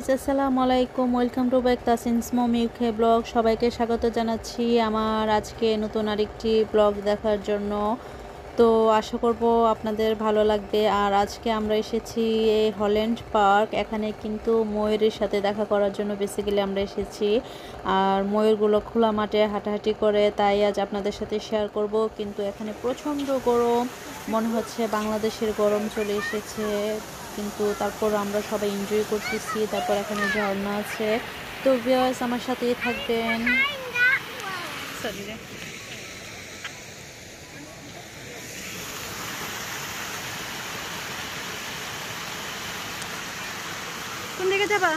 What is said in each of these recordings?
আসসালামু আলাইকুম। Welcome to back তাসিনস মমি খে ব্লগ সবাইকে স্বাগত জানাচ্ছি আমার আজকে নতুন আরেকটি ব্লগ দেখার জন্য। তো আশা করব আপনাদের ভালো লাগবে। আর আজকে আমরা এসেছি এই হল্যান্ড পার্ক। এখানে কিন্তু ময়ূরের সাথে দেখা করার জন্য বেসিক্যালি আমরা এসেছি। আর ময়ূরগুলো খোলা মাঠে হাঁটাহাঁটি করে, তাই আজ আপনাদের সাথে শেয়ার করব। কিন্তু এখানে প্রচণ্ড গরম। মনে হচ্ছে বাংলাদেশের গরম চলে এসেছে। কিন্তু তারপর আমরা সবাই এনজয় করতেছি। তারপর এখানে ঝর্ণা আছে। তো ভিউয়ার্স আমার সাথেই থাকবেন। রে। কোন দিকে যাবা?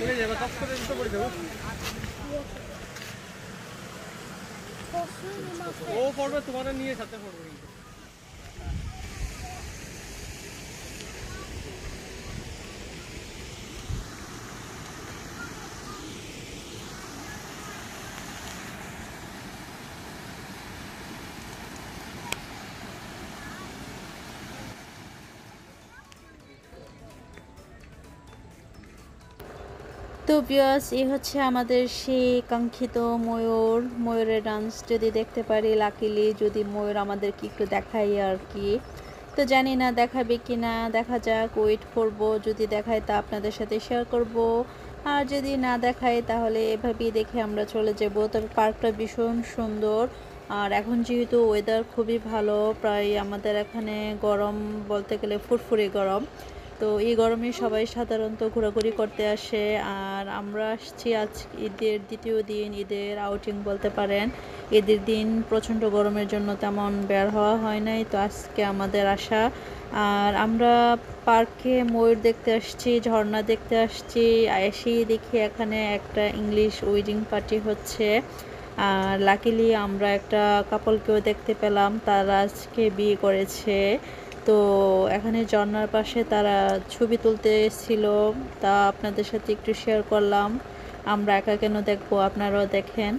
পড়ে যাবে? টপ করে পড়ে যাব। ও পড়বে তোমাদের নিয়ে সাথে পড়বে তো বিয়াস এই হচ্ছে আমাদের সেই কাঙ্ক্ষিত ময়ূর। ময়ূরের ডান্স যদি দেখতে পারি লাকিলি যদি ময়ূর আমাদেরকে একটু দেখাই আর কি। তো জানি না দেখাবে কি না দেখা যাক ওয়েট করব। যদি দেখায় তা আপনাদের সাথে শেয়ার করব। আর যদি না দেখায়, তাহলে এভাবেই দেখে আমরা চলে যাব। তবে পার্কটা ভীষণ সুন্দর। আর এখন যেহেতু ওয়েদার খুবই ভালো, প্রায় আমাদের এখানে গরম বলতে গেলে ফুরফুরে গরম। তো এই গরমে সবাই সাধারণত ঘোরাঘুরি করতে আসে। আর আমরা আসছি আজ ঈদের দ্বিতীয় দিন, ঈদের আউটিং বলতে পারেন। ঈদের দিন প্রচণ্ড গরমের জন্য তেমন বের হওয়া হয় নাই, তো আজকে আমাদের আসা। আর আমরা পার্কে ময়ূর দেখতে আসছি, ঝর্ণা দেখতে আসছি। এসেই দেখি এখানে একটা ইংলিশ ওয়েডিং পার্টি হচ্ছে। আর লাকিলি আমরা একটা কাপলকেও দেখতে পেলাম, তারা আজকে বিয়ে করেছে। তো এখানে ঝর্নার পাশে তারা ছবি তুলতে এসেছিল। তা আপনাদের সাথে একটু শেয়ার করলাম। আমরা একা কেন দেখব? আপনারাও দেখেন।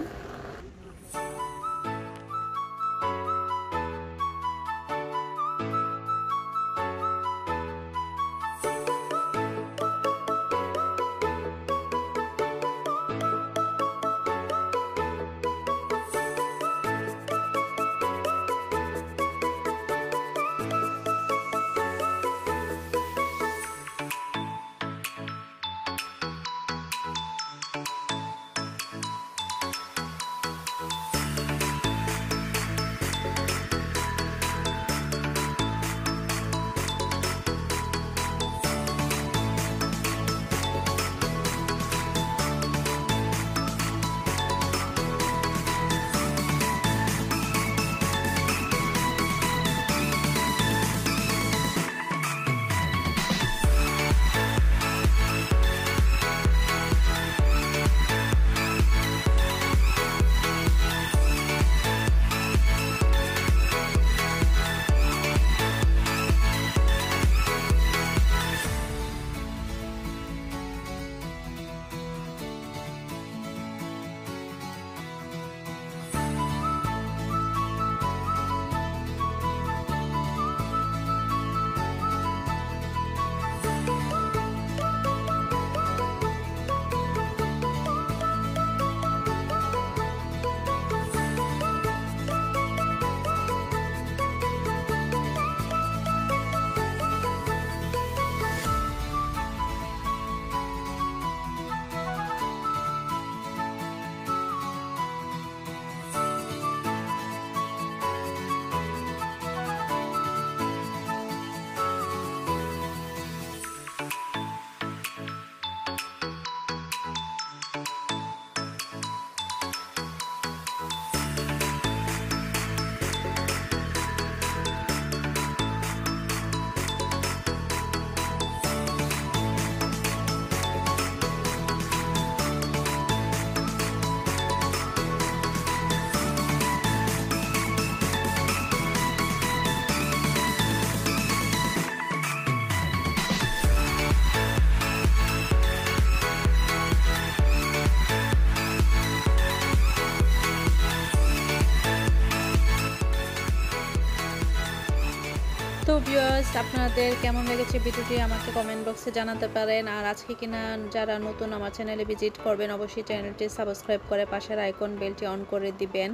ভিউয়ার্স আপনাদের কেমন লেগেছে ভিডিওটি আমাকে কমেন্ট বক্সে জানাতে পারেন। আর আজকে কিনা যারা নতুন আমার চ্যানেলে ভিজিট করবেন, অবশ্যই চ্যানেলটি সাবস্ক্রাইব করে পাশের আইকন বেলটি অন করে দিবেন।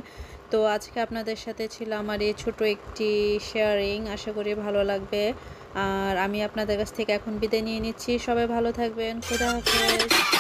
তো আজকে আপনাদের সাথে ছিল আমার এই ছোটো একটি শেয়ারিং আশা করি ভালো লাগবে। আর আমি আপনাদের কাছ থেকে এখন বিদায় নিয়ে নিচ্ছি। সবাই ভালো থাকবেন। খুদা হাফেজ।